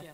Yeah.